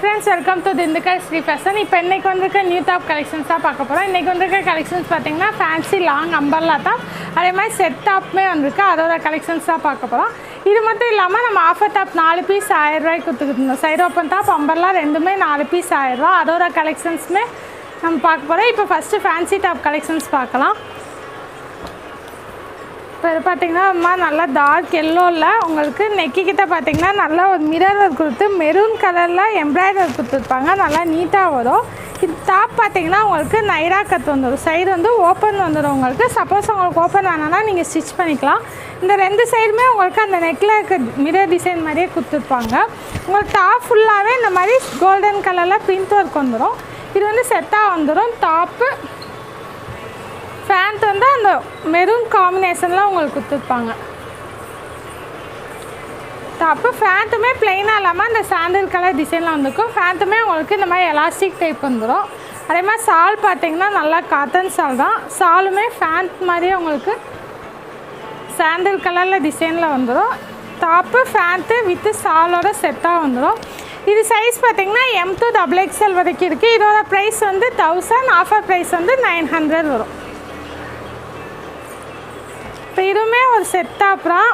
Friends welcome to Dindigul Sri fashion இப்போ இன்னைக்கு வந்திருக்க நியூ டாப் கலெக்ஷன்ஸ் தான் பார்க்க போகிறோம் இன்றைக்கி வந்திருக்க கலெக்ஷன்ஸ் பார்த்தீங்கன்னா ஃபேன்சி லாங் அம்பர்லா டாப் அதே மாதிரி செட் டாப்புமே வந்திருக்கு. அதோட கலெக்ஷன்ஸ் தான் பார்க்க போகிறோம் இது மட்டும் இல்லாமல் நம்ம ஆஃபர் டாப் நாலு பீஸ் ஆயிரரூவாய்க்கு கொடுத்துக்கிட்டு டாப் அம்பர்லா ரெண்டுமே நாலு பீஸ் ஆயிரரூவா அதோட கலெக்ஷன்ஸுமே நம்ம பார்க்க போகிறோம் இப்போ ஃபஸ்ட்டு ஃபேன்சி டாப் கலெக்ஷன்ஸ் பார்க்கலாம். இப்போ பார்த்தீங்கன்னா அம்மா நல்லா டார்க் எல்லோவில் உங்களுக்கு நெக்கி கிட்ட பார்த்தீங்கன்னா நல்லா ஒரு மிரர் ஒர்க் கொடுத்து மெரூன் கலரில் எம்ப்ராய்டர் கொடுத்துருப்பாங்க. நல்லா நீட்டாக வரும். இது டாப் பார்த்தீங்கன்னா உங்களுக்கு நைரா கட் வந்துடும் சைடு வந்து ஓப்பன் வந்துடும் உங்களுக்கு. சப்போஸ் உங்களுக்கு ஓப்பன் ஆனால் நீங்கள் ஸ்டிச் பண்ணிக்கலாம். இந்த ரெண்டு சைடுமே உங்களுக்கு அந்த நெக்கில் இருக்க மிரர் டிசைன் மாதிரியே கொடுத்துருப்பாங்க. உங்களுக்கு டாப் ஃபுல்லாகவே இந்த மாதிரி கோல்டன் கலரில் பிரிண்ட் ஒர்க் வந்துடும் இது வந்து செட்டாக வந்துடும் டாப்பு ஃபேண்ட் வந்து அந்த மெரூன் காம்பினேஷனில் உங்களுக்கு கொடுத்துருப்பாங்க. அப்போ ஃபேண்ட்டுமே பிளெயினாக இல்லாமல் அந்த சாண்டில் கலர் டிசைனில் வந்திருக்கும். ஃபேண்ட்டுமே உங்களுக்கு இந்த மாதிரி எலாஸ்டிக் டைப் வந்துடும் அதே மாதிரி சால் பார்த்தீங்கன்னா நல்லா காட்டன் சால் தான். சாலுமே ஃபேண்ட் மாதிரியே உங்களுக்கு சாண்டில் கலரில் டிசைனில் வந்துடும் டாப்பு ஃபேண்ட்டு வித்து சாலோட செட்டாக வந்துடும் இது சைஸ் பார்த்தீங்கன்னா எம் டூ டபுள் எக்ஸ்எல் வரைக்கும் இருக்குது இதோட ப்ரைஸ் வந்து தௌசண்ட் ஆஃபர் ப்ரைஸ் வந்து நைன் ஹண்ட்ரட் வரும். இப்போ இதுவுமே ஒரு செட் அப்புறம்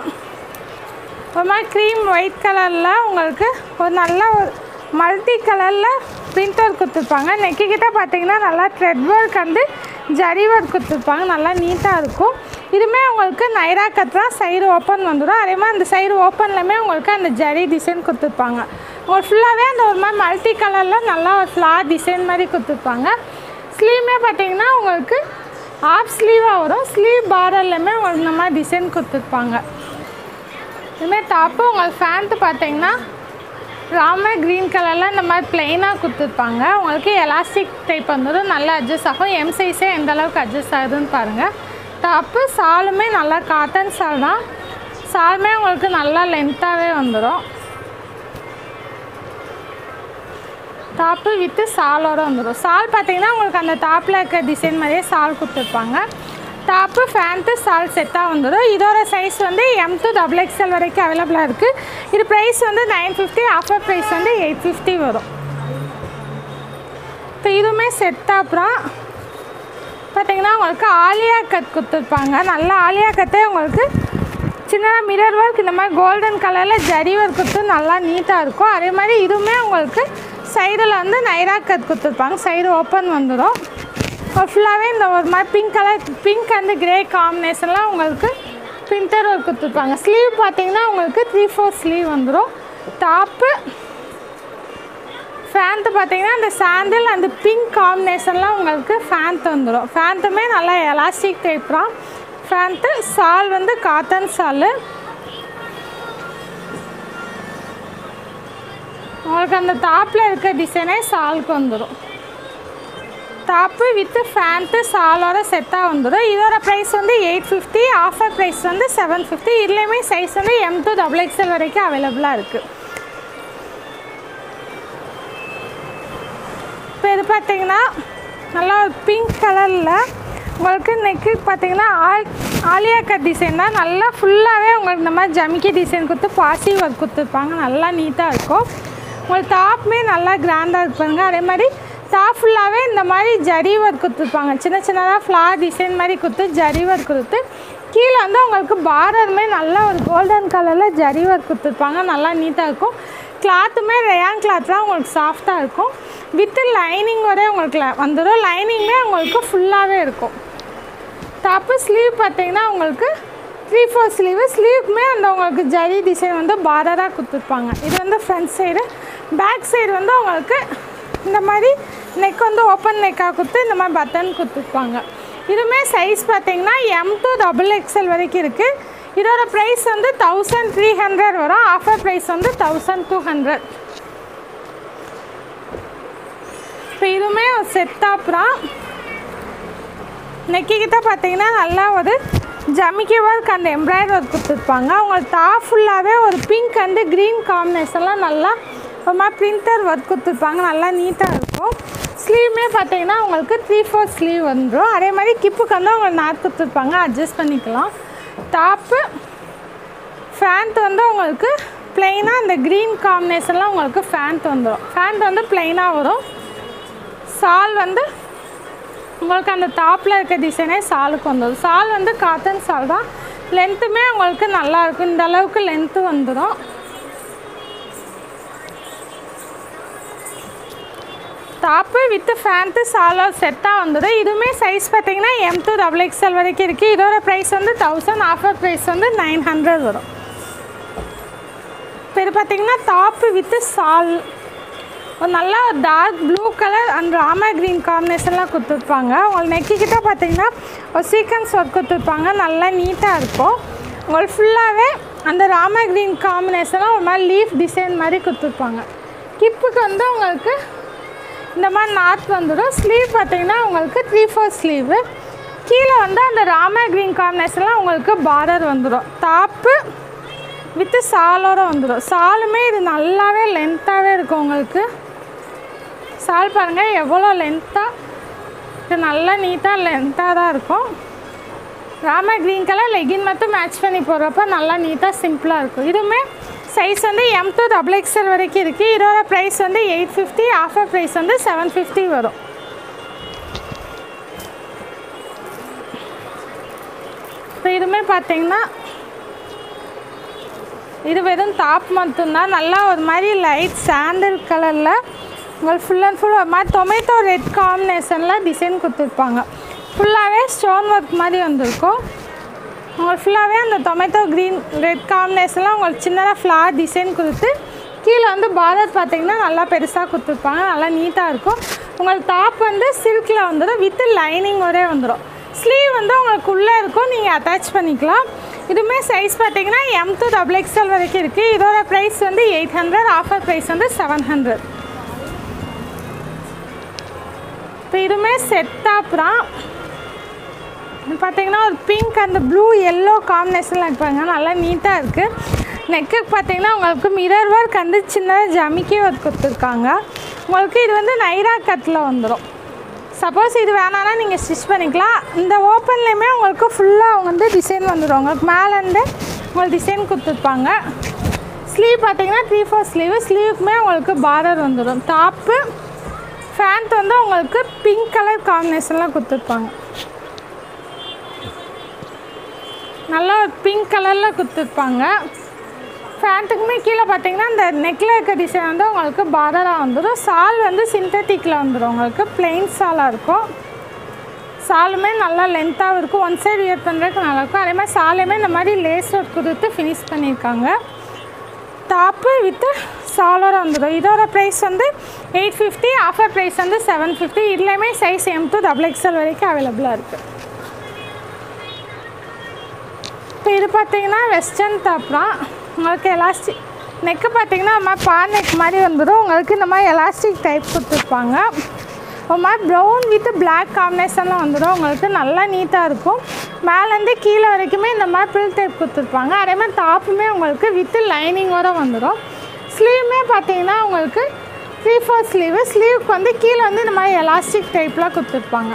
ஒரு மாதிரி க்ரீம் ஒயிட் கலரில் உங்களுக்கு ஒரு நல்ல ஒரு மல்டி கலரில் பிரிண்ட் ஒர்க் கொடுத்துருப்பாங்க. நெக்கி பார்த்தீங்கன்னா நல்லா த்ரெட் ஒர்க் வந்து ஜரி ஒர்க் கொடுத்துருப்பாங்க. நல்லா நீட்டாக இருக்கும். இதுவுமே உங்களுக்கு நைரா கத்ரா சைடு ஓப்பன் வந்துடும். அதே மாதிரி அந்த சைடு ஓப்பன்லையுமே உங்களுக்கு அந்த ஜரி டிசைன் கொடுத்துருப்பாங்க. உங்களுக்கு ஃபுல்லாகவே அந்த ஒரு மாதிரி மல்டி கலரில் நல்லா ஒரு ஃப்ளார் டிசைன் மாதிரி கொடுத்துருப்பாங்க. ஸ்லீவ்மே பார்த்தீங்கன்னா உங்களுக்கு ஆஃப் ஸ்லீவாக வரும். ஸ்லீவ் பார்டர்லையுமே உங்களுக்கு இந்த மாதிரி டிசைன் கொடுத்துருப்பாங்க. இதுமாதிரி டாப்பு உங்களுக்கு ஃபேண்ட்டு பார்த்தீங்கன்னா ராம க்ரீன் கலரில் இந்த மாதிரி ப்ளெயினாக கொடுத்துருப்பாங்க. உங்களுக்கு எலாஸ்டிக் டைப் வந்துடும் நல்லா அட்ஜஸ்ட் ஆகும். எம் சைஸே எந்த அளவுக்கு அட்ஜஸ்ட் ஆகுதுன்னு பாருங்கள் டாப்பு சாலுமே நல்லா காட்டன் சால் தான். சாலுமே உங்களுக்கு நல்லா லென்த்தாகவே வந்துடும் டாப்பு வித்து சாலோட வந்துடும் சால் பார்த்தீங்கன்னா உங்களுக்கு அந்த டாப்பில் இருக்க டிசைன் மாதிரியே சால் கொடுத்துருப்பாங்க. டாப்பு ஃபேண்ட்டு சால் செட்டாக வந்துடும் இதோட சைஸ் வந்து எம் டூ டபுள் எக்ஸ்எல் வரைக்கும் அவைலபிளாக இருக்குது இது ப்ரைஸ் வந்து நைன் ஃபிஃப்டி ஆஃபர் ப்ரைஸ் வந்து எயிட் ஃபிஃப்டி வரும். இப்போ இதுவுமே செட்டாப் அப்புறம் பார்த்தீங்கன்னா உங்களுக்கு ஆலியா கட் கொடுத்துருப்பாங்க. நல்ல ஆலியா கட்டே உங்களுக்கு சின்னதாக மிரர் ஒர்க் இந்த மாதிரி கோல்டன் கலரில் ஜரி ஒர்க் கொடுத்து நல்லா நீட்டாக இருக்கும். அதே மாதிரி இதுவுமே உங்களுக்கு சைடில் வந்து நைரா கட் கொடுத்துருப்பாங்க. சைடு ஓப்பன் வந்துடும். ஃபுல்லாகவே இந்த ஒரு மாதிரி pink colour pink and grey காம்பினேஷன்லாம் உங்களுக்கு பிரிண்டர் ஒர்க் கொடுத்துருப்பாங்க. ஸ்லீவ் பார்த்தீங்கன்னா உங்களுக்கு த்ரீ ஃபோர் ஸ்லீவ் வந்துடும். டாப்பு ஃபேண்ட்டு பார்த்தீங்கன்னா அந்த சாண்டில் அந்த பிங்க் காம்பினேஷன்லாம் உங்களுக்கு ஃபேண்ட் வந்துடும். ஃபேண்ட்டுமே நல்லா எலாஸ்டிக் டைப் தான். ஃபேண்ட்டு சால் வந்து காட்டன் சால் உங்களுக்கு அந்த டாப்பில் இருக்க டிசைனே சாலுக்கு வந்துடும் டாப்பு வித்து ஃபேண்ட்டு சாலோட செட்டாக வந்துடும் இதோட ப்ரைஸ் வந்து எயிட் ஃபிஃப்டி ஆஃபர் ப்ரைஸ் வந்து செவன் ஃபிஃப்டி இதுலேயுமே சைஸ் வந்து எம் டூ டபுள் எக்ஸ்எல் வரைக்கும் அவைலபிளாக இருக்குது இப்போ இது பார்த்தீங்கன்னா நல்லா ஒரு பிங்க் கலரில் உங்களுக்கு நெக்கு பார்த்தீங்கன்னா ஆல் ஆலியா கட் டிசைன் தான். நல்லா ஃபுல்லாகவே உங்களுக்கு இந்த மாதிரி ஜமிக்கி டிசைன் கொடுத்து பாசி ஒர்க் கொடுத்துருப்பாங்க. நல்லா நீட்டாக இருக்கும். உங்களுக்கு டாப்புமே நல்லா கிராண்டாக இருப்பாங்க அதே மாதிரி டாப் ஃபுல்லாகவே இந்த மாதிரி ஜரி ஒர்க் கொடுத்துருப்பாங்க. சின்ன சின்னதாக ஃப்ளார் டிசைன் மாதிரி கொடுத்து ஜரி ஒர்க் கொடுத்து கீழே வந்து உங்களுக்கு பார்டருமே நல்லா ஒரு கோல்டன் கலரில் ஜரி ஒர்க் கொடுத்துருப்பாங்க. நல்லா நீட்டாக இருக்கும். கிளாத்துமே ரேயான் கிளாத் தான் உங்களுக்கு சாஃப்டாக இருக்கும். வித்து லைனிங் வரை உங்களுக்கு வந்துடும் லைனிங்கே உங்களுக்கு ஃபுல்லாகவே இருக்கும். டாப்பு ஸ்லீவ் பார்த்தீங்கன்னா உங்களுக்கு த்ரீ ஃபோர் ஸ்லீவு ஸ்லீவுக்குமே அந்த உங்களுக்கு ஜரி டிசைன் வந்து பார்டராக கொடுத்துருப்பாங்க. இது வந்து ஃப்ரண்ட் சைடு பேக் சைடு வந்து அவங்களுக்கு இந்த மாதிரி நெக் வந்து ஓப்பன் நெக்காக கொடுத்து இந்த மாதிரி பட்டன் கொடுத்துருப்பாங்க இதுவுமே சைஸ் பார்த்தீங்கன்னா எம் டூ டபுள் எக்ஸ்எல் வரைக்கும் இருக்குது இதோட ப்ரைஸ் வந்து தௌசண்ட் த்ரீ ஹண்ட்ரட் வரும். ஆஃபர் ப்ரைஸ் வந்து தௌசண்ட் டூ ஹண்ட்ரட் இப்போ இதுவுமே ஒரு செட்டாப் தான் நெக்கிக்கிட்ட பார்த்தீங்கன்னா நல்லா ஒரு ஜமிக்கி ஒர்க் அந்த எம்ப்ராய்டரி ஒர்க் கொடுத்துருப்பாங்க அவங்களுக்கு தா ஃபுல்லாகவே ஒரு பிங்க் அண்டு க்ரீன் காம்பினேஷன்லாம் நல்லா அப்புறமா பிரிண்டர் ஒர்க் கொடுத்துருப்பாங்க. நல்லா நீட்டாக இருக்கும். ஸ்லீவுமே பார்த்தீங்கன்னா உங்களுக்கு த்ரீ ஃபோர் ஸ்லீவ் வந்துடும் அதே மாதிரி கிப்புக்கு வந்து அவங்க நாட் கொடுத்துருப்பாங்க. அட்ஜஸ்ட் பண்ணிக்கலாம். டாப்பு ஃபேண்ட் வந்து உங்களுக்கு பிளெயினாக அந்த க்ரீன் காம்பினேஷன்லாம் உங்களுக்கு ஃபேண்ட் வந்துடும் ஃபேண்ட் வந்து பிளெயினாக வரும். சால் வந்து உங்களுக்கு அந்த டாப்பில் இருக்க டிசைனே சாலுக்கு வந்துடும் சால் வந்து காட்டன் சால் தான். லென்த்துமே உங்களுக்கு நல்லாயிருக்கும் இந்த அளவுக்கு லென்த்து வந்துடும் டாப்பு வித் ஃபேண்ட்டு சாலோ செட்டாக வந்தது. இதுவுமே சைஸ் பார்த்தீங்கன்னா எம் டூ டபுள் எக்ஸ்எல் வரைக்கும் இருக்குது இதோட ப்ரைஸ் வந்து தௌசண்ட் ஆஃபர் ப்ரைஸ் வந்து நைன் ஹண்ட்ரட் வரும். இப்போ இது பார்த்தீங்கன்னா டாப்பு வித்து சால் ஒரு நல்லா dark blue colour and Rama green காம்பினேஷன்லாம் கொடுத்துருப்பாங்க உங்களுக்கு நெக்கிக்கிட்ட பார்த்தீங்கன்னா ஒரு சீக்வன்ஸ் ஒர்க் கொடுத்துருப்பாங்க நல்லா நீட்டாக இருக்கும். உங்களுக்கு ஃபுல்லாகவே அந்த ராமா க்ரீன் காம்பினேஷனில் ஒரு மாதிரி லீஃப் டிசைன் மாதிரி கொடுத்துருப்பாங்க கிப்புக்கு வந்து உங்களுக்கு இந்த மாதிரி நார்த் வந்துடும். ஸ்லீவ் பார்த்தீங்கன்னா உங்களுக்கு த்ரீ ஃபோர் ஸ்லீவு கீழே வந்து அந்த ராமா க்ரீன் காம்பினேஷன்லாம் உங்களுக்கு பார்டர் வந்துடும். டாப்பு வித்து சாலோட வந்துடும். சாலுமே இது நல்லாவே லென்த்தாகவே இருக்கும் உங்களுக்கு. சால் பாருங்கள் எவ்வளோ லென்த்தாக இது நல்லா நீட்டாக லென்த்தாக தான் இருக்கும். ராமா க்ரீன் கலர் லெகின் மட்டும் மேட்ச் பண்ணி போடுறப்ப நல்லா நீட்டாக சிம்பிளாக இருக்கும். இதுவுமே சைஸ் வந்து எம் டூ டபுள் எக்ஸ்எல் வரைக்கும் இருக்குது இதோட ப்ரைஸ் வந்து எயிட் ஃபிஃப்டி ஆஃபர் ப்ரைஸ் வந்து செவன் ஃபிஃப்டி வரும். இப்போ இதுவுமே பார்த்தீங்கன்னா இது வெறும் டாப் மட்டும்தான். நல்லா ஒரு மாதிரி லைட் சாண்டில் கலரில் உங்களுக்கு ஃபுல் அண்ட் ஃபுல் ஒரு மாதிரி டொமேட்டோ ரெட் காம்பினேஷனில் டிசைன் கொடுத்துருப்பாங்க. ஃபுல்லாகவே ஸ்டோன் ஒர்க் மாதிரி வந்திருக்கும். உங்களுக்கு ஃபுல்லாகவே அந்த டொமேட்டோ க்ரீன் ரெட் காம்பினேஷன்லாம் உங்களுக்கு சின்னதாக ஃப்ளார் டிசைன் கொடுத்து கீழே வந்து பார்டர் பார்த்தீங்கன்னா நல்லா பெருசாக கொடுத்துருப்பாங்க. நல்லா நீட்டாக இருக்கும். உங்களுக்கு டாப் வந்து சில்கில் வந்துடும் வித் லைனிங் ஒரே வந்துடும் ஸ்லீவ் வந்து உங்களுக்கு உள்ளே இருக்கும். நீங்கள் அட்டாச் பண்ணிக்கலாம். இதுவுமே சைஸ் பார்த்தீங்கன்னா எம் டூ டபுள் எக்ஸ்எல் வரைக்கும் இருக்குது இதோட ப்ரைஸ் வந்து எயிட் ஹண்ட்ரட் ஆஃபர் ப்ரைஸ் வந்து செவன் ஹண்ட்ரட் இப்போ இதுவுமே செட் டாப் தான் இது பார்த்தீங்கன்னா ஒரு பிங்க் அந்த ப்ளூ எல்லோ காம்பினேஷனில் இருப்பாங்க நல்லா நீட்டாக இருக்குது நெக்குக்கு பார்த்தீங்கன்னா உங்களுக்கு மிரர் ஒர்க் வந்து சின்னதாக ஜமிக்கி ஒர்க் கொடுத்துருக்காங்க. உங்களுக்கு இது வந்து நைரா கட்டில் வந்துடும் சப்போஸ் இது வேணான்னா நீங்கள் ஸ்டிச் பண்ணிக்கலாம். இந்த ஓப்பன்லேயுமே உங்களுக்கு ஃபுல்லாக வந்து டிசைன் வந்துடும் உங்களுக்கு மேலேருந்து உங்களுக்கு டிசைன் கொடுத்துருப்பாங்க. ஸ்லீவ் பார்த்தீங்கன்னா த்ரீ ஃபோர் ஸ்லீவ் ஸ்லீவுக்குமே உங்களுக்கு பார்டர் வந்துடும் டாப்பு ஃபேண்ட் வந்து உங்களுக்கு பிங்க் கலர் காம்பினேஷனில் கொடுத்துருப்பாங்க. நல்லா பிங்க் கலரில் கொடுத்துருப்பாங்க ஃபேண்ட்டுக்குமே கீழே பார்த்தீங்கன்னா இந்த நெக்கில் இருக்க டிசைன் வந்து உங்களுக்கு பாரராக வந்துடும் சால் வந்து சிந்தட்டிக்கில் வந்துடும் உங்களுக்கு பிளெயின் சாலாக இருக்கும். சாலுமே நல்லா லென்த்தாகவும் இருக்கும். ஒன் சைடு வியர் பண்ணுறதுக்கு நல்லாயிருக்கும் அதே மாதிரி சாலையுமே இந்த மாதிரி லேஸ் ஒர்க் கொடுத்து ஃபினிஷ் பண்ணியிருக்காங்க. டாப்பு வித்து சாலோட வந்துடும் இதோட ப்ரைஸ் வந்து எயிட் ஃபிஃப்டி ஆஃபர் ப்ரைஸ் வந்து செவன் ஃபிஃப்டி இதுலேயுமே size M to double XL வரைக்கும் அவைலபிளாக இருக்குது இப்போ இது பார்த்தீங்கன்னா வெஸ்டர்ன் டாப் தான். உங்களுக்கு எலாஸ்டிக் நெக்கு பார்த்தீங்கன்னா ஒரு மாதிரி பார் நெக் மாதிரி வந்துடும். உங்களுக்கு இந்த மாதிரி எலாஸ்டிக் டைப் கொடுத்துருப்பாங்க. ஒரு மாதிரி ப்ரௌன் வித் பிளாக் காம்பினேஷனில் வந்துடும். உங்களுக்கு நல்லா நீட்டாக இருக்கும். மேலேருந்து கீழே வரைக்குமே இந்த மாதிரி பில் டைப் கொடுத்துருப்பாங்க. அதே மாதிரி டாப்புமே உங்களுக்கு வித் லைனிங்கோடு வந்துடும். ஸ்லீவுமே பார்த்தீங்கன்னா உங்களுக்கு த்ரீ ஃபோர் ஸ்லீவு ஸ்லீவுக்கு வந்து கீழே வந்து இந்த மாதிரி எலாஸ்டிக் டைப்லாம் கொடுத்துருப்பாங்க.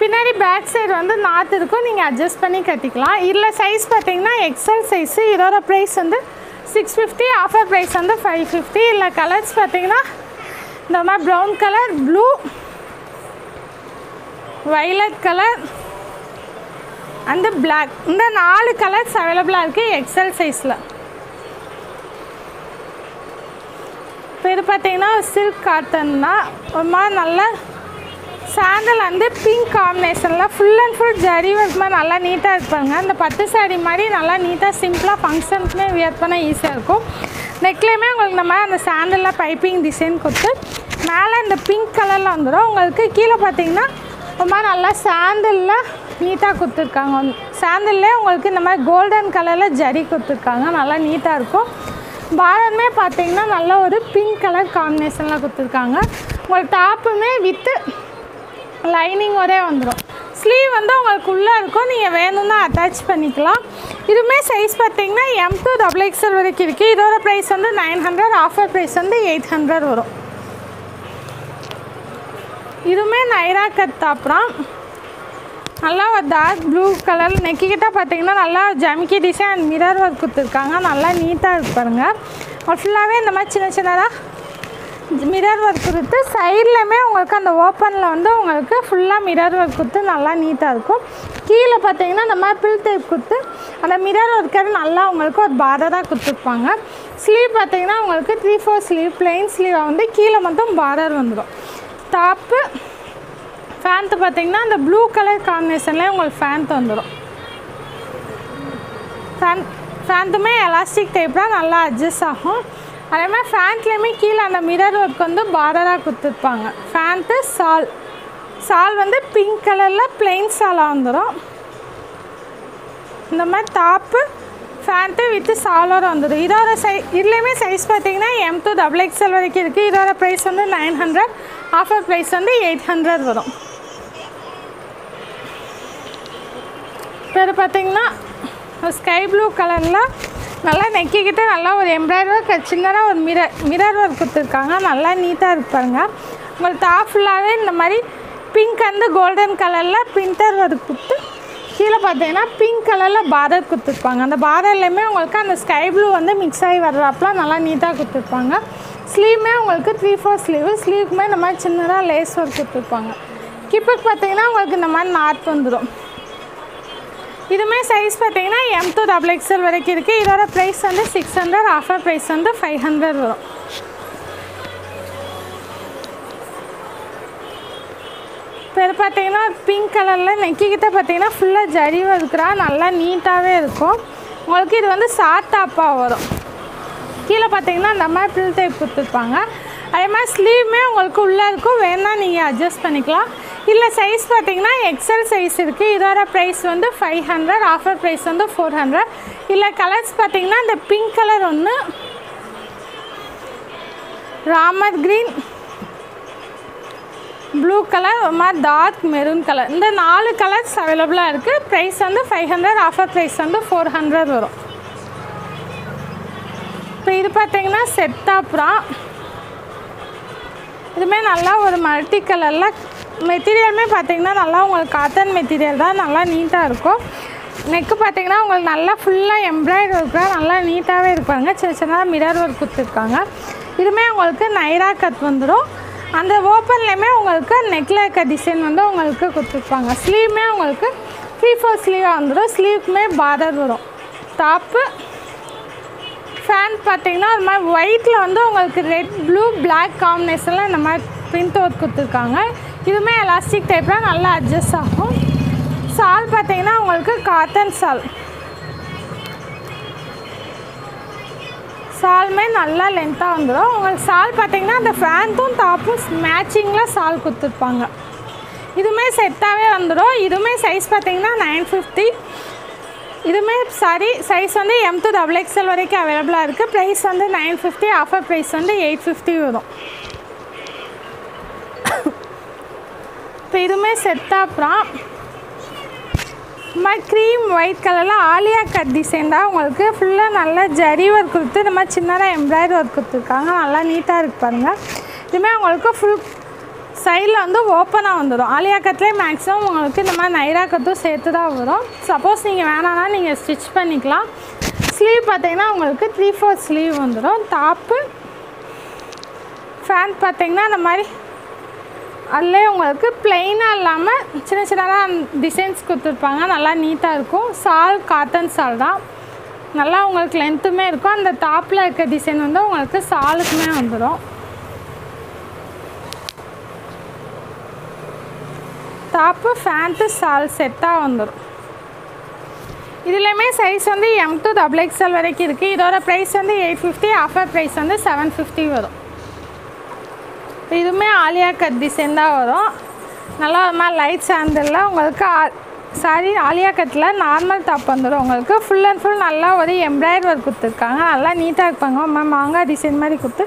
பின்னாடி பேக் சைடு வந்து நாற்று இருக்கும். நீங்கள் அட்ஜஸ்ட் பண்ணி கட்டிக்கலாம். இதில் சைஸ் பார்த்தீங்கன்னா எக்ஸல் சைஸு இதோட ப்ரைஸ் வந்து சிக்ஸ் ஃபிஃப்டி ஆஃபர் ப்ரைஸ் வந்து ஃபைவ் ஃபிஃப்டி இல்லை கலர்ஸ் பார்த்தீங்கன்னா இந்த மாதிரி brown colour blue violet colour அந்த பிளாக் இந்த நாலு கலர்ஸ் அவைலபிளாக இருக்குது எக்ஸல் சைஸில் இப்போ இது பார்த்தீங்கன்னா சில்க் காட்டன் தான் ஒரு மாதிரி நல்லா சாண்டல் வந்து பிங்க் காம்பினேஷனில் full and full zari work மாதிரி நல்லா நீட்டாக இருப்பாங்க. அந்த பட்டு சாரி மாதிரி நல்லா நீட்டாக சிம்பிளாக ஃபங்க்ஷனுக்குமே வியர் பண்ண ஈஸியாக இருக்கும். நெக்லேயுமே உங்களுக்கு இந்த மாதிரி அந்த சாண்டலில் பைப்பிங் டிசைன் கொடுத்து மேலே இந்த பிங்க் கலரில் வந்துடும். உங்களுக்கு கீழே பார்த்தீங்கன்னா ஒரு மாதிரி நல்லா சாண்டலில் நீட்டாக கொடுத்துருக்காங்க. சாண்டல்லே உங்களுக்கு இந்த மாதிரி கோல்டன் கலரில் ஜரி கொடுத்துருக்காங்க. நல்லா நீட்டாக இருக்கும். பாரமே பார்த்தீங்கன்னா நல்ல ஒரு பிங்க் கலர் காம்பினேஷனில் கொடுத்துருக்காங்க. உங்களுக்கு டாப்புமே வித்து லைனிங்கோடே வந்துடும் ஸ்லீவ் வந்து உங்களுக்கு உள்ளே இருக்கும். நீங்கள் வேணும்னா அட்டாச் பண்ணிக்கலாம். இதுவுமே சைஸ் பார்த்தீங்கன்னா எம் டூ டபுள் எக்ஸ்எல் வரைக்கும் இருக்குது இதோட ப்ரைஸ் வந்து நைன் ஹண்ட்ரட் ஆஃபர் ப்ரைஸ் வந்து எயிட் ஹண்ட்ரட் வரும். இதுவுமே நைரா கத் அப்புறம் நல்லா ஒரு டார்க் ப்ளூ கலர் நெக்கிக்கிட்ட பார்த்தீங்கன்னா நல்லா ஜமிக்கி டிசைன் மிரர் ஒர்க் கொடுத்துருக்காங்க. நல்லா நீட்டாக இருக்கு பாருங்கள் ஃபுல்லாகவே இந்த மாதிரி சின்ன சின்னதாக மிரர் ஒர்க் கொடுத்து சைட்லையுமே உங்களுக்கு அந்த ஓப்பனில் வந்து உங்களுக்கு ஃபுல்லாக மிரர் ஒர்க் கொடுத்து நல்லா நீட்டாக இருக்கும். கீழே பார்த்தீங்கன்னா இந்த மாதிரி பில் டைப் கொடுத்து அந்த மிரர் ஒர்க்கர் நல்லா உங்களுக்கு ஒரு பார்டராக கொடுத்துருப்பாங்க. ஸ்லீவ் பார்த்தீங்கன்னா உங்களுக்கு த்ரீ ஃபோர் ஸ்லீவ் பிளெயின் ஸ்லீவாக வந்து கீழே மட்டும் பார்டர் வந்துடும் டாப்பு ஃபேன்த்து பார்த்தீங்கன்னா அந்த ப்ளூ கலர் காம்பினேஷன்லேயே உங்களுக்கு ஃபேண்ட் வந்துடும் ஃபேன் ஃபேண்ட்டுமே எலாஸ்டிக் டைப்பில் நல்லா அட்ஜஸ்ட் ஆகும். அதே மாதிரி ஃபேண்ட்லேயுமே கீழே அந்த மிரர் ஒர்க் வந்து பார்டராக கொடுத்துருப்பாங்க. ஃபேண்ட்டு சால். சால் வந்து பிங்க் கலரில் பிளெயின் சாலாக வந்துடும் இந்த மாதிரி டாப்பு ஃபேண்ட்டு வித்து சாலோட வந்துடும் இதோட சை இதுலேயுமே சைஸ் பார்த்தீங்கன்னா எம் டூ டபுள் எக்ஸ்எல் வரைக்கும் இருக்குது இதோட ப்ரைஸ் வந்து நைன் ஹண்ட்ரட் ஆஃபர் ப்ரைஸ் வந்து எயிட் ஹண்ட்ரட் வரும். இப்போ இது பார்த்தீங்கன்னா ஸ்கை ப்ளூ கலரில் நல்லா நெக்கிக்கிட்டு நல்லா ஒரு எம்ப்ராய்டரி ஒர்க் சின்னதாக ஒரு மிரர் மிரர் ஒர்க் கொடுத்துருக்காங்க. நல்லா நீட்டாக இருக்கு உங்களுக்கு டாப் ஃபுல்லாகவே இந்த மாதிரி பிங்க் அண்ட் கோல்டன் கலரில் பிரிண்டர் ஒர்க் கொடுத்து கீழே பார்த்தீங்கன்னா பிங்க் கலரில் பார்டர் கொடுத்துருப்பாங்க. அந்த பார்டர்லேயுமே உங்களுக்கு அந்த ஸ்கை ப்ளூ வந்து மிக்ஸ் ஆகி வர்றப்பலாம் நல்லா நீட்டாக கொடுத்துருப்பாங்க. ஸ்லீவுமே உங்களுக்கு த்ரீ ஃபோர் ஸ்லீவு ஸ்லீவுக்குமே இந்த மாதிரி சின்னதாக லேஸ் ஒர்க் கொடுத்துருப்பாங்க. கிப்புக்கு பார்த்தீங்கன்னா உங்களுக்கு இந்த மாதிரி நார்த் வந்துடும் இதுவுமே சைஸ் பார்த்தீங்கன்னா எம் டூ டபுள் எக்ஸ்எல் வரைக்கும் இருக்குது இதோட ப்ரைஸ் வந்து சிக்ஸ் ஹண்ட்ரட் ஆஃபர் ப்ரைஸ் வந்து ஃபைவ் ஹண்ட்ரட் வரும். இப்போ இது பார்த்தீங்கன்னா பிங்க் கலரில் நெக்கிக்கிட்ட பார்த்தீங்கன்னா ஃபுல்லாக ஜரிவு இருக்கிறா. நல்லா நீட்டாகவே இருக்கும். உங்களுக்கு இது வந்து சாத்தாப்பாக வரும். கீழே பார்த்தீங்கன்னா அந்த மாதிரி பில் டைப் கொடுத்துருப்பாங்க. அதே மாதிரி ஸ்லீவுமே உங்களுக்கு உள்ளே இருக்கும். வேணால் நீங்கள் அட்ஜஸ்ட் பண்ணிக்கலாம். இல்லை சைஸ் பார்த்தீங்கன்னா எக்ஸல் சைஸ் இருக்குது இதோட ப்ரைஸ் வந்து ஃபைவ் ஹண்ட்ரட் ஆஃபர் ப்ரைஸ் வந்து ஃபோர் ஹண்ட்ரட் இல்லை கலர்ஸ் பார்த்தீங்கன்னா இந்த பிங்க் கலர் ஒன்று ராமர் க்ரீன் ப்ளூ கலர் ஒரு மாதிரி டார்க் மெரூன் கலர் இந்த நாலு கலர்ஸ் அவைலபிளாக இருக்குது ப்ரைஸ் வந்து ஃபைவ் ஹண்ட்ரட் ஆஃபர் ப்ரைஸ் வந்து ஃபோர் ஹண்ட்ரட் வரும். இப்போ இது பார்த்தீங்கன்னா செட்டாப்ரான் இதுவுமே நல்லா ஒரு மல்டி கலரில் மெட்டீரியலுமே பார்த்தீங்கன்னா நல்லா உங்களுக்கு காட்டன் மெட்டீரியல் தான். நல்லா நீட்டாக இருக்கும். நெக்கு பார்த்தீங்கன்னா உங்களுக்கு நல்லா ஃபுல்லாக எம்ப்ராய்டரி ஒர்க்காக நல்லா நீட்டாகவே இருப்பாங்க சின்ன சின்னதாக மிரர் ஒர்க் கொடுத்துருக்காங்க. இதுவுமே உங்களுக்கு நைரா கட் வந்துடும் அந்த ஓப்பன்லேயுமே உங்களுக்கு நெக்கில் இருக்க டிசைன் வந்து உங்களுக்கு கொடுத்துருப்பாங்க. ஸ்லீவுமே உங்களுக்கு த்ரீ ஃபோர் ஸ்லீவாக வந்துடும் ஸ்லீவுக்குமே பார்டர் வரும். டாப்பு ஃபேன் பார்த்திங்கன்னா அது மாதிரி ஒயிட்டில் வந்து உங்களுக்கு ரெட் ப்ளூ பிளாக் காம்பினேஷனில் இந்த மாதிரி பிரிண்ட் ஒர்க் கொடுத்துருக்காங்க. இதுவுமே எலாஸ்டிக் டைப்பில் நல்லா அட்ஜஸ்ட் ஆகும். சால் பார்த்தீங்கன்னா உங்களுக்கு காட்டன் சால் சால்மே நல்லா லென்த்தாக வந்துடும் உங்களுக்கு சால் பார்த்தீங்கன்னா அந்த ஃபேண்ட்டும் டாப்பும் மேட்சிங்கில் சால் கொடுத்துருப்பாங்க. இதுவுமே செட்டாகவே வந்துடும் இதுவுமே சைஸ் பார்த்தீங்கன்னா நைன் ஃபிஃப்டி இதுவுமே சாரி சைஸ் வந்து எம் டூ டபுள் எக்ஸ்எல் வரைக்கும் அவைலபிளாக இருக்குது ப்ரைஸ் வந்து நைன் ஃபிஃப்டி ஆஃபர் ப்ரைஸ் வந்து எயிட் ஃபிஃப்டி வரும். இப்போ இதுவுமே இந்த மாதிரி க்ரீம் ஒயிட் கலரில் ஆலியா கட் டிசைன் தான் உங்களுக்கு ஃபுல்லாக நல்லா ஜரி ஒர்க் கொடுத்து இந்த மாதிரி சின்னதாக எம்ப்ராய்டரி ஒர்க் கொடுத்துருக்காங்க. நல்லா நீட்டாக இருக்கு பாருங்கள் இதுவுமே உங்களுக்கு ஃபுல் சைடில் வந்து ஓப்பனாக வந்துடும் ஆலியா கட்லேயே மேக்ஸிமம் உங்களுக்கு இந்த மாதிரி நைரா கட்டும் சேர்த்து தான் வரும். சப்போஸ் நீங்கள் வேணாம்னா நீங்கள் ஸ்டிச் பண்ணிக்கலாம். ஸ்லீவ் பார்த்தீங்கன்னா உங்களுக்கு த்ரீ ஃபோர் ஸ்லீவ் வந்துடும் டாப்பு ஃபேண்ட் பார்த்தீங்கன்னா இந்த மாதிரி அதிலே உங்களுக்கு பிளெயினாக இல்லாமல் சின்ன சின்னதாக டிசைன்ஸ் கொடுத்துருப்பாங்க. நல்லா நீட்டாக இருக்கும். சால் காட்டன் சால் தான். நல்லா உங்களுக்கு லென்த்துமே இருக்கும். அந்த டாப்பில் இருக்க டிசைன் வந்து உங்களுக்கு சாலுக்குமே வந்துடும் டாப்பு ஃபேண்ட்டு சால் செட்டாக வந்துடும் இதுலேயுமே சைஸ் வந்து எம் டூ டபுள் எக்ஸ்எல் வரைக்கும் இருக்குது இதோட ப்ரைஸ் வந்து எயிட் ஃபிஃப்டி ஆஃபர் ப்ரைஸ் வந்து செவன் ஃபிஃப்டி வரும். இதுவுமே ஆலியா கட் டிசைன் தான் வரும். நல்லா ஒரு மாதிரி லைட் சாண்டலில் உங்களுக்கு சாரி ஆலியா கட்டில் நார்மல் டாப் வந்துடும் உங்களுக்கு ஃபுல் அண்ட் ஃபுல் நல்லா ஒரு எம்ப்ராய்டர் ஒர்க் கொடுத்துருக்காங்க. நல்லா நீட்டாக இருப்பாங்க. ஒரு மாதிரி மாங்காய் டிசைன் மாதிரி கொடுத்து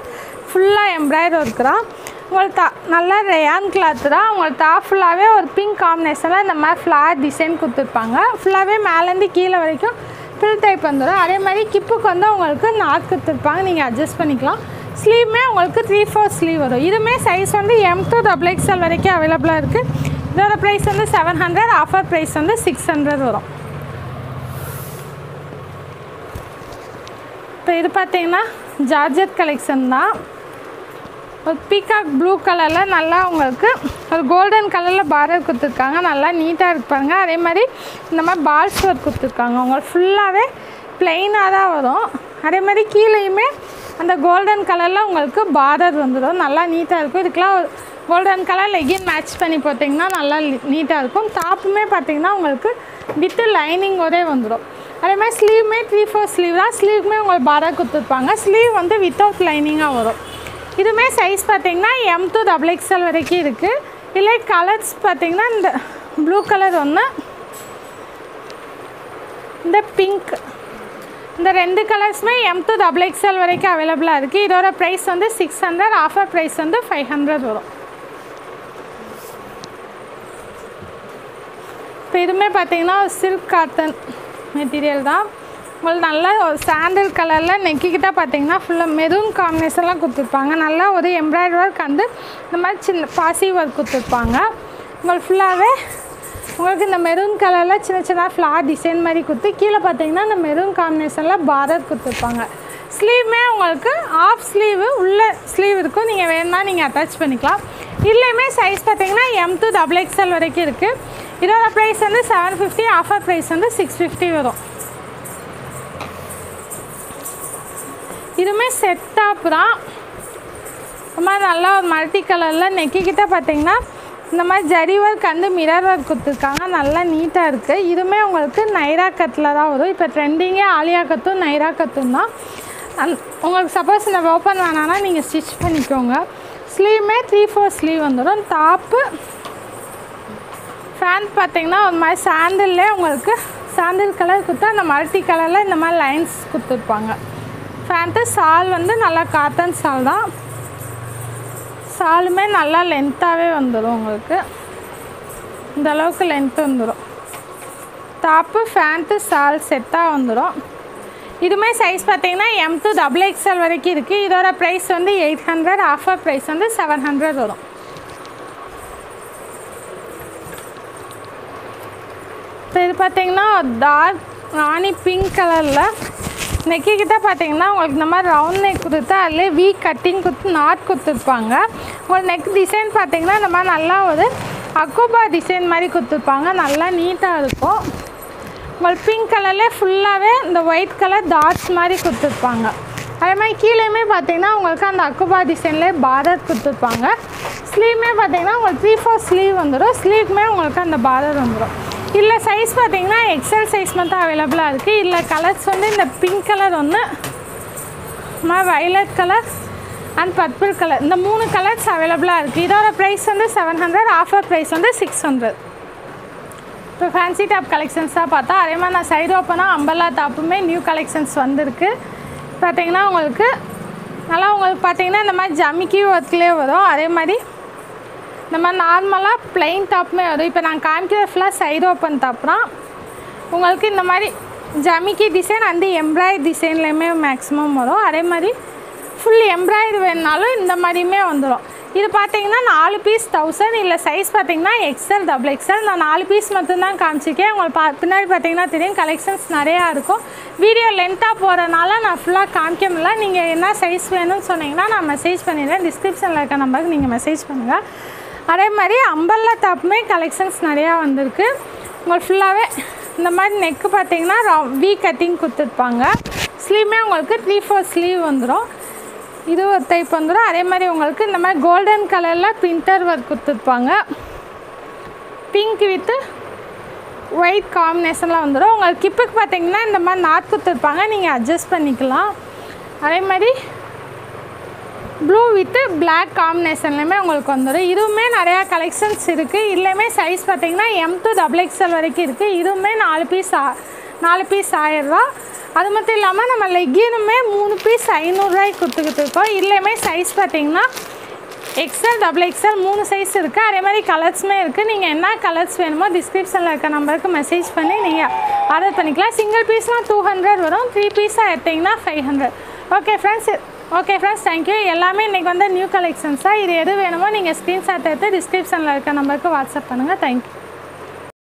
ஃபுல்லாக எம்ப்ராய்டர் ஒர்க் தான். உங்களுக்கு தா நல்லா ரேயான் கிளாத்து தான். உங்களுக்கு டாப் ஃபுல்லாகவே ஒரு பிங்க் காம்பினேஷனில் இந்த மாதிரி ஃப்ளார் டிசைன் கொடுத்துருப்பாங்க. ஃபுல்லாகவே மேலேருந்து கீழே வரைக்கும் ஃபில் டைப் வந்துடும் அதே மாதிரி கிப்புக்கு வந்து உங்களுக்கு நாட் கொடுத்துருப்பாங்க. நீங்கள் அட்ஜஸ்ட் பண்ணிக்கலாம். ஸ்லீவுமே உங்களுக்கு த்ரீ ஃபோர் ஸ்லீவ் வரும். இதுவுமே சைஸ் வந்து எம் டூ டபுள் எக்ஸ்எல் வரைக்கும் அவைலபிளாக இருக்குது இதோட ப்ரைஸ் வந்து செவன் ஹண்ட்ரட் ஆஃபர் ப்ரைஸ் வந்து சிக்ஸ் ஹண்ட்ரட் வரும். இப்போ இது பார்த்தீங்கன்னா ஜார்ஜர் கலெக்ஷன் தான். ஒரு பீகாக் ப்ளூ கலரில் நல்லா உங்களுக்கு ஒரு கோல்டன் கலரில் பார்டர் கொடுத்துருக்காங்க. நல்லா நீட்டாக இருக்கு அதே மாதிரி இந்த மாதிரி பால்ஸ் ஒர்க் கொடுத்துருக்காங்க. உங்களுக்கு ஃபுல்லாகவே ப்ளெயினாக தான் வரும். அதே மாதிரி கீழேயுமே அந்த கோல்டன் கலரில் உங்களுக்கு பார்டர் வந்துடும் நல்லா நீட்டாக இருக்கும். இதுக்கெலாம் கோல்டன் கலர் லெகின் மேட்ச் பண்ணி போட்டிங்கன்னா நல்லா நீட்டாக இருக்கும். டாப்புமே பார்த்தீங்கன்னா உங்களுக்கு வித்து லைனிங்கோடே வந்துடும் அதே மாதிரி ஸ்லீவுமே த்ரீ ஃபோர் ஸ்லீவ் தான். ஸ்லீவுமே உங்களுக்கு பார்டர் கொடுத்துருப்பாங்க. ஸ்லீவ் வந்து வித்தவுட் லைனிங்காக வரும். இதுவுமே சைஸ் பார்த்தீங்கன்னா எம் டு டபுள் எக்ஸ்எல் வரைக்கும் இருக்குது இல்லை கலர்ஸ் பார்த்தீங்கன்னா இந்த ப்ளூ கலர் ஒன்று இந்த பிங்க் இந்த ரெண்டு கலர்ஸுமே எம் டு டபுள் எக்ஸ்எல் வரைக்கும் அவைலபிளாக இருக்குது இதோட ப்ரைஸ் வந்து சிக்ஸ் ஹண்ட்ரட் ஆஃபர் ப்ரைஸ் வந்து ஃபைவ் ஹண்ட்ரட் வரும். இப்போ இதுவுமே பார்த்தீங்கன்னா சில்க் காட்டன் மெட்டீரியல் தான். உங்களுக்கு நல்லா ஒரு சாண்டில் கலரில் நெக்கிக்கிட்ட பார்த்தீங்கன்னா ஃபுல்லாக மெரூன் காம்பினேஷன்லாம் கொடுத்துருப்பாங்க. நல்லா ஒரு எம்ப்ராய்டரி ஒர்க் வந்து இந்த மாதிரி சின்ன பாசி ஒர்க் கொடுத்துருப்பாங்க. உங்களுக்கு ஃபுல்லாகவே உங்களுக்கு இந்த மெரூன் கலரில் சின்ன சின்ன ஃப்ளார் டிசைன் மாதிரி கொடுத்து கீழே பார்த்தீங்கன்னா இந்த மெரூன் காம்பினேஷனில் பாரர் கொடுத்துருப்பாங்க ஸ்லீவுமே உங்களுக்கு ஆஃப் ஸ்லீவு உள்ள ஸ்லீவ் இருக்கும். நீங்கள் வேணும்னா நீங்கள் அட்டாச் பண்ணிக்கலாம். இதுலேயுமே சைஸ் பார்த்தீங்கன்னா எம் டு டபுள் எக்ஸ்எல் வரைக்கும் இருக்குது இதோட ப்ரைஸ் வந்து செவன் ஃபிஃப்டி ஆஃபர் ப்ரைஸ் வந்து சிக்ஸ் ஃபிஃப்டி வரும். இதுவுமே செட் டாப் தான் ரொம்ப நல்லா ஒரு மல்டி கலரில் நெக்கிக்கிட்ட பார்த்தீங்கன்னா இந்த மாதிரி zari work and mirror work கொடுத்துருக்காங்க. நல்லா நீட்டாக இருக்குது இதுவுமே உங்களுக்கு நைரா கத்தில் தான் வரும். இப்போ ட்ரெண்டிங்கே ஆலியா கத்தும் நைரா கத்தும் தான். அந் உங்களுக்கு சப்போஸ் இந்த ஓப்பன் வேணான்னா நீங்கள் ஸ்டிச் பண்ணிக்கோங்க. ஸ்லீவுமே த்ரீ ஃபோர் ஸ்லீவ் வந்துடும். டாப்பு ஃபேன் பார்த்தீங்கன்னா ஒரு மாதிரி சாண்டில்லே உங்களுக்கு சாண்டில் கலர் கொடுத்தா அந்த மல்டி கலரில் இந்த மாதிரி லைன்ஸ் கொடுத்துருப்பாங்க. ஃபேண்ட்டு சால் வந்து நல்லா காட்டன் சால் தான். சாலுமே நல்லா லென்த்தாகவே வந்துடும் உங்களுக்கு. இந்த அளவுக்கு லென்த் வந்துடும் டாப்பு ஃபேண்ட்டு சால் செட்டாக வந்துடும் இதுவுமே சைஸ் பார்த்தீங்கன்னா எம் டு டபுள் எக்ஸ்எல் வரைக்கும் இருக்குது இதோட ப்ரைஸ் வந்து எயிட் ஹண்ட்ரட் ஆஃபர் ப்ரைஸ் வந்து செவன் ஹண்ட்ரட் வரும். இப்போ இது பார்த்தீங்கன்னா டார்க் ராணி பிங்க் கலரில் நெக்கி கிட்ட பார்த்தீங்கன்னா உங்களுக்கு இந்த மாதிரி ரவுண்ட் நெக் கொடுத்து அதிலே வீ கட்டிங் கொடுத்து நாட் கொடுத்துருப்பாங்க உங்கள் நெக் டிசைன் பார்த்தீங்கன்னா இந்த மாதிரி நல்லா ஒரு அக்கோபா டிசைன் மாதிரி கொடுத்துருப்பாங்க நல்லா நீட்டாக இருக்கும். உங்களுக்கு பிங்க் கலர்லேயே ஃபுல்லாகவே இந்த ஒயிட் கலர் டாட்ஸ் மாதிரி கொடுத்துருப்பாங்க அதே மாதிரி கீழேயுமே பார்த்தீங்கன்னா உங்களுக்கு அந்த அக்குபா டிசைன்லேயே பாரர் கொடுத்துருப்பாங்க ஸ்லீவ்மே பார்த்தீங்கன்னா உங்களுக்கு த்ரீ ஃபோர் ஸ்லீவ் வந்துடும் ஸ்லீவ்மே உங்களுக்கு அந்த பாரர் வந்துடும் இல்லை சைஸ் பார்த்தீங்கன்னா எக்ஸல் சைஸ் மட்டும் அவைலபிளாக இருக்குது இல்லை கலர்ஸ் வந்து இந்த பிங்க் கலர் ஒன்று violet colour and purple colour இந்த மூணு கலர்ஸ் அவைலபிளாக இருக்குது இதோட ப்ரைஸ் வந்து செவன் ஹண்ட்ரட் ஆஃபர் ப்ரைஸ் வந்து சிக்ஸ் ஹண்ட்ரட் இப்போ ஃபேன்சி டாப் கலெக்ஷன்ஸ் தான் பார்த்தா அதே மாதிரி நான் சைடு ஓப்பனாக அம்பல்லா டாப்புமே நியூ கலெக்ஷன்ஸ் வந்திருக்கு. பார்த்தீங்கன்னா உங்களுக்கு நல்லா உங்களுக்கு பார்த்தீங்கன்னா இந்த மாதிரி ஜமிக்கி ஒர்க்லேயே வரும். அதே மாதிரி இந்த மாதிரி நார்மலாக ப்ளைன் டாப்புமே வரும். இப்போ நான் காமிக்கிற ஃபுல்லாக சைடு ஓப்பன் டாப் தான். உங்களுக்கு இந்த மாதிரி ஜமிக்கி டிசைன் அந்த எம்ப்ராய்டரி டிசைன்லேயுமே மேக்ஸிமம் வரும். அதே மாதிரி ஃபுல் எம்ப்ராய்டரி வேணுனாலும் இந்த மாதிரியுமே வந்துடும் இது பார்த்தீங்கன்னா நாலு பீஸ் தௌசண்ட் இல்லை சைஸ் பார்த்தீங்கன்னா எக்ஸல் டபுள் எக்ஸல் நான் நாலு பீஸ் மட்டும்தான் காமிச்சிருக்கேன். உங்களுக்கு பா பின்னாடி பார்த்தீங்கன்னா தெரியும் கலெக்ஷன்ஸ் நிறையா இருக்கும். வீடியோ லென்த்தாக போகிறனால நான் ஃபுல்லாக காமிக்க முடியல. நீங்கள் என்ன சைஸ் வேணும்னு சொன்னீங்கன்னா நான் மெசேஜ் பண்ணிடுறேன். டிஸ்கிரிப்ஷனில் இருக்க நம்பருக்கு நீங்கள் மெசேஜ் பண்ணுங்கள் அதே மாதிரி அம்பல்லா டாப்புமே கலெக்ஷன்ஸ் நிறையா வந்திருக்கு. உங்களுக்கு ஃபுல்லாகவே இந்த மாதிரி நெக்கு பார்த்தீங்கன்னா வி கட்டிங் கொடுத்துருப்பாங்க. ஸ்லீவுமே உங்களுக்கு த்ரீ ஃபோர் ஸ்லீவ் வந்துடும் இது ஒரு டைப் வந்துடும் அதே மாதிரி உங்களுக்கு இந்த மாதிரி கோல்டன் கலரில் பிரிண்டர் ஒர்க் கொடுத்துருப்பாங்க. பிங்க் வித்து ஒயிட் காம்பினேஷனில் வந்துடும் உங்களுக்கு கிப்புக்கு பார்த்தீங்கன்னா இந்த மாதிரி நாட் கொடுத்துருப்பாங்க. நீங்கள் அட்ஜஸ்ட் பண்ணிக்கலாம். அதே மாதிரி ப்ளூ வித்து பிளாக் காம்பினேஷன்லையுமே உங்களுக்கு வந்துடும் இதுவுமே நிறையா கலெக்ஷன்ஸ் இருக்குது இல்லையுமே சைஸ் பார்த்தீங்கன்னா எம் டு டபுள் எக்ஸ்எல் வரைக்கும் இருக்குது இதுவுமே நாலு பீஸ் ஆ நாலு பீஸ் ஆயிரரூவா அது மட்டும் இல்லாமல் நம்ம லெக்கினுமே மூணு பீஸ் ஐநூறுரூவாய்க்கு கொடுத்துக்கிட்டு இருக்கோம். இல்லையுமே சைஸ் பார்த்தீங்கன்னா எக்ஸ்எல் டபுள் எக்ஸ்எல் மூணு சைஸ் இருக்குது அதே மாதிரி கலர்ஸுமே இருக்குது நீங்கள் என்ன கலர்ஸ் வேணுமோ டிஸ்கிரிப்ஷனில் இருக்க நம்பருக்கு மெசேஜ் பண்ணி நீங்கள் ஆர்டர் பண்ணிக்கலாம். சிங்கிள் பீஸ்னால் டூ ஹண்ட்ரட் வரும். த்ரீ பீஸாக எடுத்திங்கன்னா five hundred okay friends okay friends thank you எல்லாமே இன்றைக்கி வந்து நியூ கலெக்ஷன்ஸாக இது எது வேணுமோ நீங்கள் ஸ்க்ரீன்ஷாட் எடுத்து டிஸ்கிரிப்ஷனில் இருக்க நம்பருக்கு வாட்ஸ்அப் பண்ணுங்கள் தேங்க்யூ